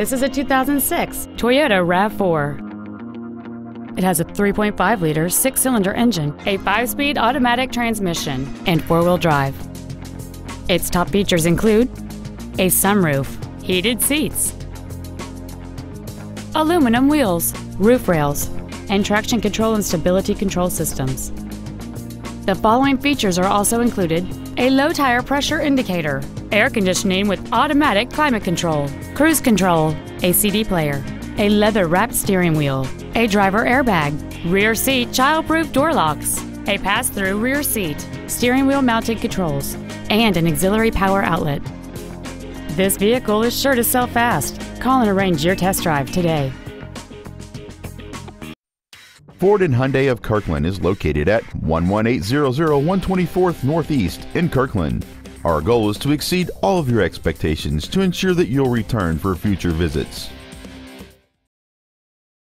This is a 2006 Toyota RAV4. It has a 3.5 liter six cylinder engine, a five speed automatic transmission, and four wheel drive. Its top features include a sunroof, heated seats, aluminum wheels, roof rails, and traction control and stability control systems. The following features are also included a low tire pressure indicator, air conditioning with automatic climate control, cruise control, a CD player, a leather wrapped steering wheel, a driver airbag, rear seat child-proof door locks, a pass-through rear seat, steering wheel mounted controls, and an auxiliary power outlet. This vehicle is sure to sell fast. Call and arrange your test drive today. Ford and Hyundai of Kirkland is located at 11800 124th Northeast in Kirkland. Our goal is to exceed all of your expectations to ensure that you'll return for future visits.